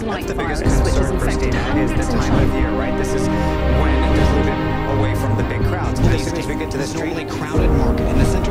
that's the biggest virus, which is infected hundreds in China. Year, right? This is when they're moving away from the big crowds. As soon as we get to this normally crowded market in the city.